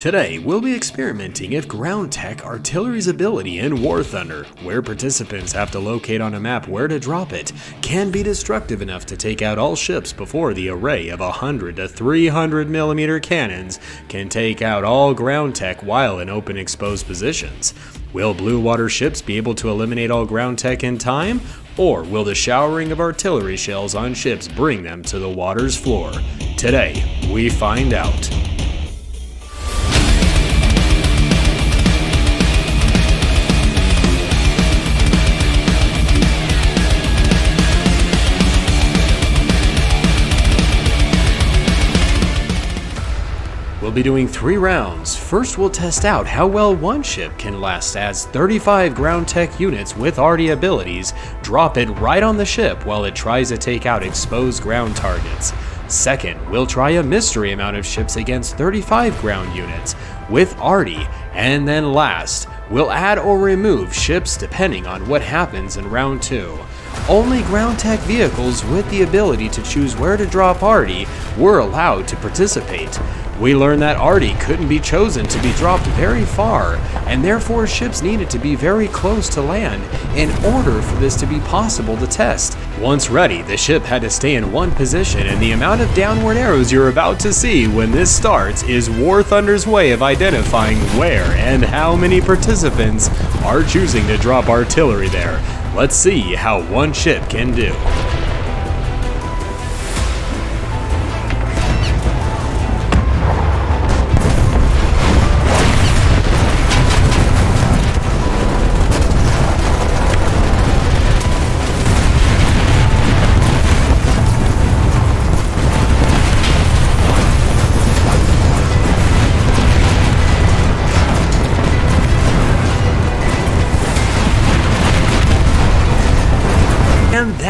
Today, we'll be experimenting if Ground Tech Artillery's ability in War Thunder, where participants have to locate on a map where to drop it, can be destructive enough to take out all ships before the array of 100 to 300 millimeter cannons can take out all ground tech while in open exposed positions. Will blue water ships be able to eliminate all ground tech in time, or will the showering of artillery shells on ships bring them to the water's floor? Today, we find out. Be doing three rounds. First, we'll test out how well one ship can last as 35 ground tech units with arty abilities drop it right on the ship while it tries to take out exposed ground targets. Second, we'll try a mystery amount of ships against 35 ground units with arty. And then last, we'll add or remove ships depending on what happens in round 2. Only ground tech vehicles with the ability to choose where to drop arty were allowed to participate. We learned that Arty couldn't be chosen to be dropped very far, and therefore ships needed to be very close to land in order for this to be possible to test. Once ready, the ship had to stay in one position, and the amount of downward arrows you're about to see when this starts is War Thunder's way of identifying where and how many participants are choosing to drop artillery there. Let's see how one ship can do.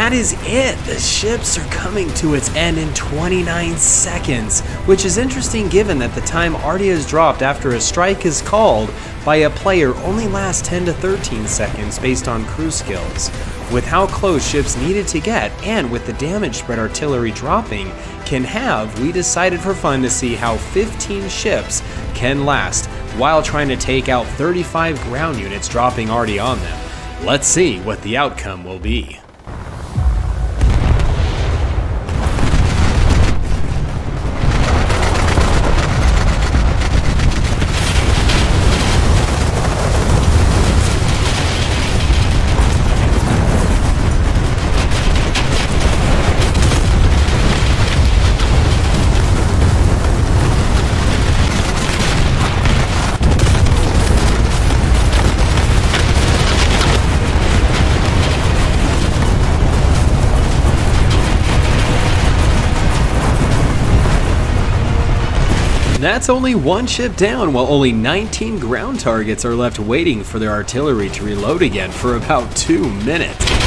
That is it. The ships are coming to its end in 29 seconds, which is interesting given that the time Arty is dropped after a strike is called by a player only lasts 10 to 13 seconds based on crew skills. With how close ships needed to get, and with the damage spread artillery dropping can have, we decided for fun to see how 15 ships can last while trying to take out 35 ground units dropping Arty on them. Let's see what the outcome will be. That's only one ship down, while only 19 ground targets are left waiting for their artillery to reload again for about two minutes.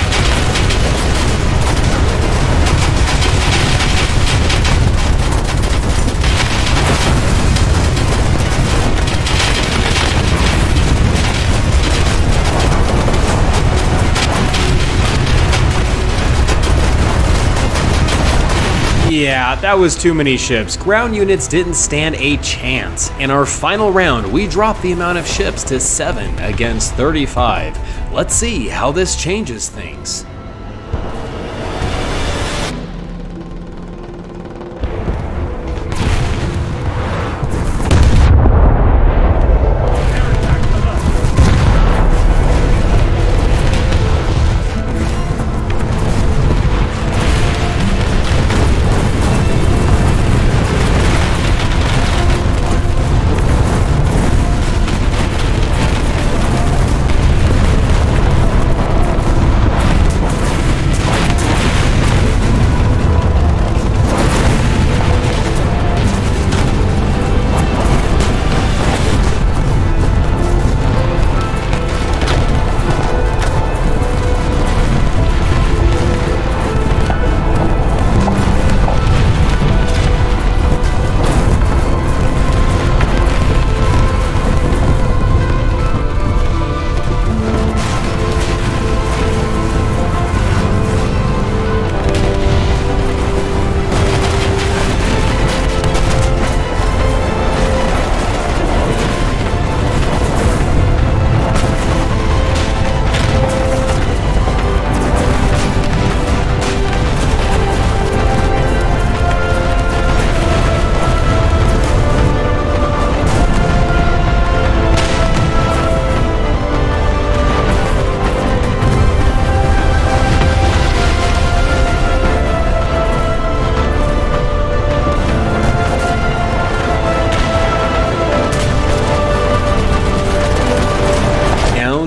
Yeah, that was too many ships. Ground units didn't stand a chance. In our final round, we dropped the amount of ships to 7 against 35. Let's see how this changes things.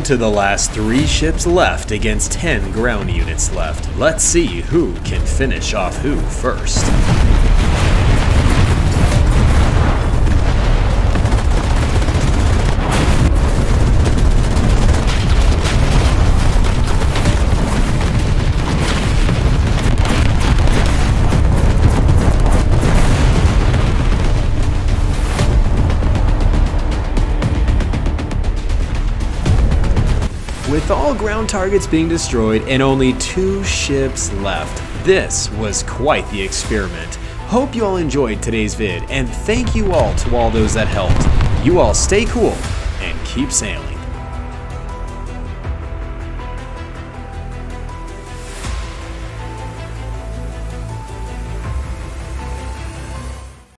To the last three ships left against 10 ground units left. Let's see who can finish off who first. With all ground targets being destroyed and only two ships left, this was quite the experiment. Hope you all enjoyed today's vid, and thank you all to all those that helped. You all stay cool and keep sailing.